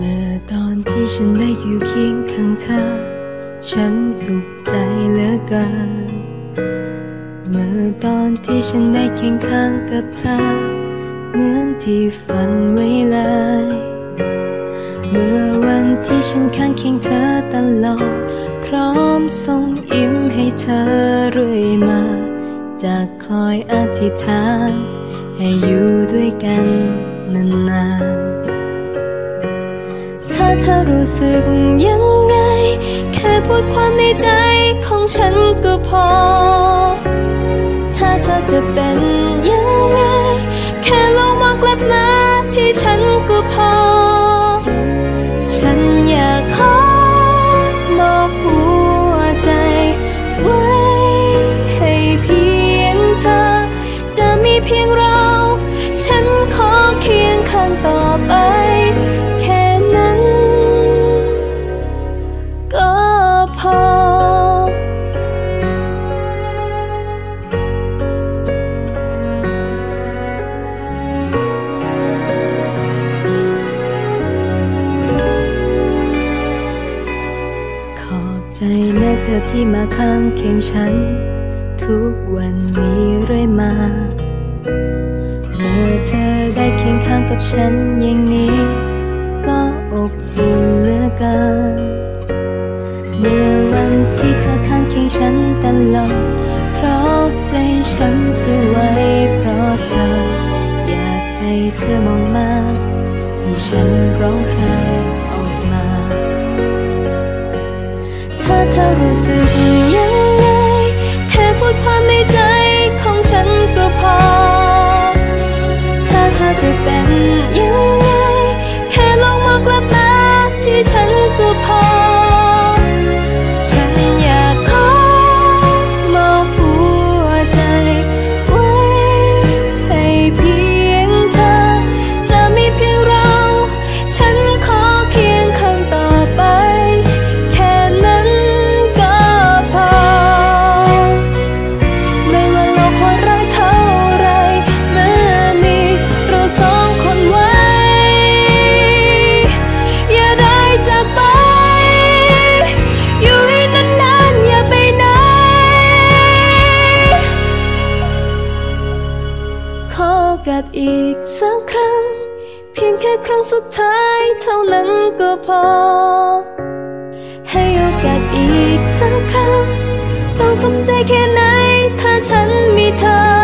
มื่อตอนที่ฉันได้อยู่เคียงข้างเธอ ฉันสุขใจเหลือเกิน เมื่อตอนที่ฉันได้เคียงข้างกับเธอ เหมือนที่ฝันไว้เลย เมื่อวันที่ฉันข้างเคียงเธอตลอด พร้อมส่งยิ้มให้เธอเรื่อยมา จากคอยอธิษฐาน ให้อยู่ด้วยกันนานๆ เธอรู้สึกยังไง แค่พูดความในใจของฉันก็พอ ถ้าเธอจะเป็นยังไง แค่ลองมองกลับมาที่ฉันก็พอ ฉันอยากขอมอบหัวใจไว้ให้เพียงเธอ จะมีเพียงเรา ฉันขอเคียงข้างต่อไป ธอที่มาข้างเคียงฉัน ทุกวันนี้เรื่อยมา เมื่อเธอได้เคียงข้างกับฉันอย่างนี้ ก็อบอุ่นเหลือเกินเมื่อวันที่เธอข้างเคียงฉันตลอด เพราะใจฉันสู้ไว้เพราะเธอ อยากให้เธอมองมาที่ฉันร้องไห้ อรู้สึกยังไง แค่พูดความในใจของฉันก็พอ ถ้าเธอจะเป็นยังไง แค่ลองมองกลับมาที่ฉันก็พอ อโอกาสอีกสักครั้ง เพียงแค่ครั้งสุดท้ายเท่านั้นก็พอ ให้โอกาสอีกสักครั้ง ต้องสนใจแค่ไหนถ้าฉันมีเธอ